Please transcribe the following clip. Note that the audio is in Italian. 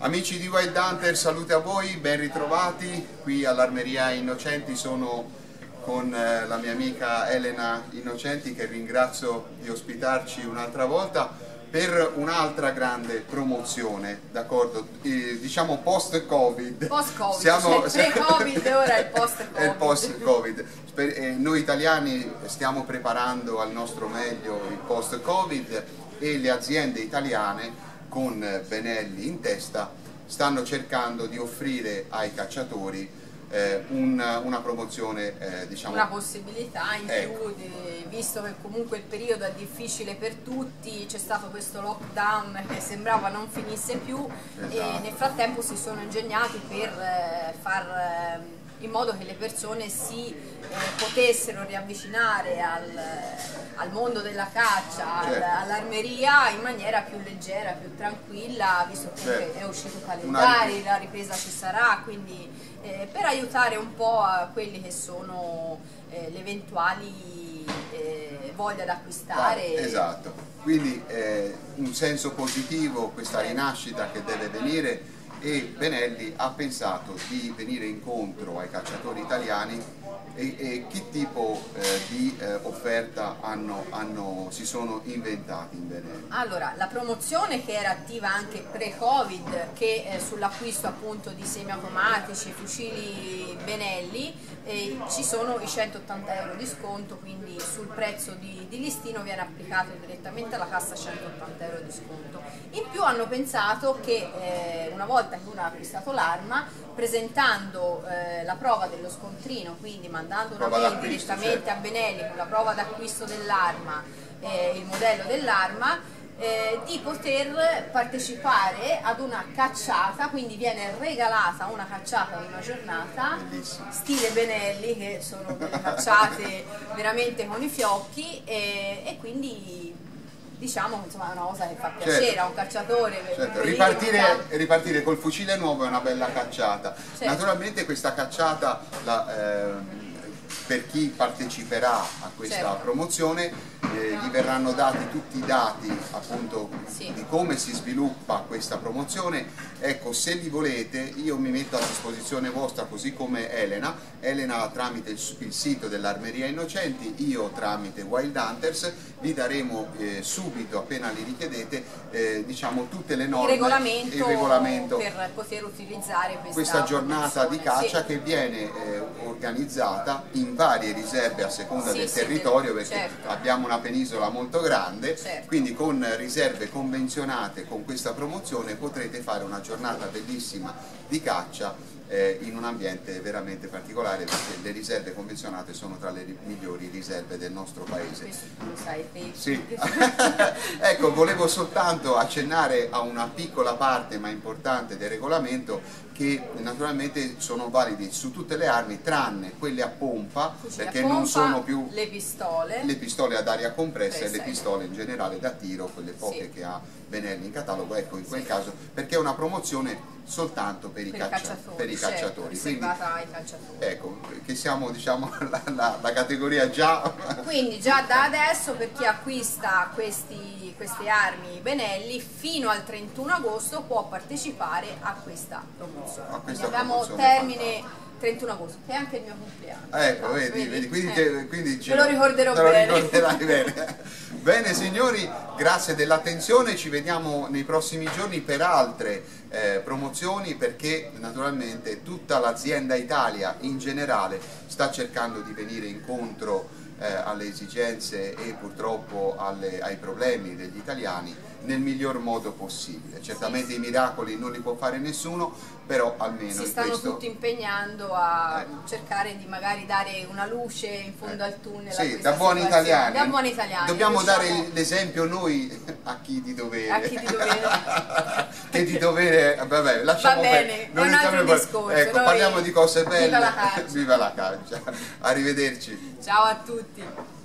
Amici di Wild Hunter, salute a voi, ben ritrovati. Qui all'Armeria Innocenti sono con eh, la mia amica Elena Innocenti che ringrazio di ospitarci un'altra volta per un'altra grande promozione, d'accordo? Eh, diciamo post-Covid. Post-Covid, Siamo... cioè pre-Covid ora è il post-Covid. È il post-Covid. Eh, noi italiani stiamo preparando al nostro meglio il post-Covid e le aziende italiane con Benelli in testa stanno cercando di offrire ai cacciatori eh, una, una, promozione eh, diciamo una possibilità in ecco. più di, visto che comunque il periodo è difficile per tutti c'è stato questo lockdown che sembrava non finisse più esatto. e nel frattempo si sono ingegnati per eh, far ehm, in modo che le persone si eh, potessero riavvicinare al, al, mondo della caccia, certo. all'armeria in maniera più leggera, più tranquilla, visto che certo. è uscito il calendario, la ripresa ci sarà, quindi eh, per aiutare un po' quelli che sono eh, le eventuali eh, voglia di acquistare. Ah, esatto, quindi eh, un senso positivo questa rinascita che deve venire e Benelli ha pensato di venire incontro ai cacciatori italiani e, e che tipo eh, di eh, offerta hanno, hanno, si sono inventati in Benelli? Allora, la promozione che era attiva anche pre-Covid, che eh, sull'acquisto appunto di semiautomatici, fucili Benelli, eh, ci sono i 180 euro di sconto, quindi sul prezzo di, di, listino viene applicato direttamente alla cassa 180 euro di sconto. In più hanno pensato che eh, una volta che uno ha acquistato l'arma, presentando eh, la prova dello scontrino, quindi mandando una mail direttamente certo. a Benelli con la prova d'acquisto dell'arma, eh, il modello dell'arma, eh, di poter partecipare ad una cacciata, quindi viene regalata una cacciata di una giornata, Bellissimo. stile Benelli, che sono delle cacciate veramente con i fiocchi e, e quindi diciamo insomma, è una cosa che fa piacere certo. a un cacciatore. Certo. Ripartire, ripartire, col fucile nuovo è una bella cacciata. Certo. Naturalmente questa cacciata la, eh, per chi parteciperà a questa certo. promozione eh, gli verranno dati tutti i dati appunto sì. di come si sviluppa questa promozione ecco se li volete io mi metto a disposizione vostra così come Elena Elena tramite il, il sito dell'Armeria Innocenti io tramite Wild Hunters vi daremo eh, subito appena li richiedete eh, diciamo tutte le norme il regolamento, il regolamento per poter utilizzare questa, questa giornata di caccia sì. che viene eh, organizzata in varie riserve a seconda sì, del territorio perché certo. abbiamo una penisola molto grande, certo. quindi con riserve convenzionate con questa promozione potrete fare una giornata bellissima di caccia eh, in un ambiente veramente particolare perché le riserve convenzionate sono tra le migliori riserve del nostro paese. Sì. ecco, volevo soltanto accennare a una piccola parte ma importante del regolamento che naturalmente sono validi su tutte le armi tranne quelle a pompa Fucile perché a pompa, non sono più le pistole, le pistole ad aria compressa e le pistole in generale da tiro, quelle poche sì. che ha Benelli in catalogo, ecco in quel caso perché è una promozione soltanto per, per i, caccia, cacciatori, per i certo, cacciatori. Quindi, ai cacciatori. Ecco, che siamo diciamo la, la, la, categoria già... Quindi già da adesso per chi acquista questi, queste armi Benelli fino al 31 agosto può partecipare a questa promozione. A questa abbiamo termine... Fantastica 31 agosto, che è anche il mio compleanno. Ecco, vedi, vedi, quindi, eh. quindi ce lo ricorderò te bene. Lo bene. bene signori, grazie dell'attenzione, ci vediamo nei prossimi giorni per altre eh, promozioni perché naturalmente tutta l'azienda Italia in generale sta cercando di venire incontro eh, alle esigenze e purtroppo alle, ai problemi degli italiani nel miglior modo possibile. Certamente i miracoli non li può fare nessuno, però almeno si stanno questo... tutti impegnando a eh. cercare di magari dare una luce in fondo eh. al tunnel. Sì, da buoni, italiani. da buoni italiani. Dobbiamo riusciamo... dare l'esempio noi a chi di dovere. A chi di dovere. che di dovere, vabbè, lasciamo Va bene, non è un altro discorso. Ecco, noi... parliamo di cose belle. Viva la caccia. Viva la caccia. Arrivederci. Ciao a tutti.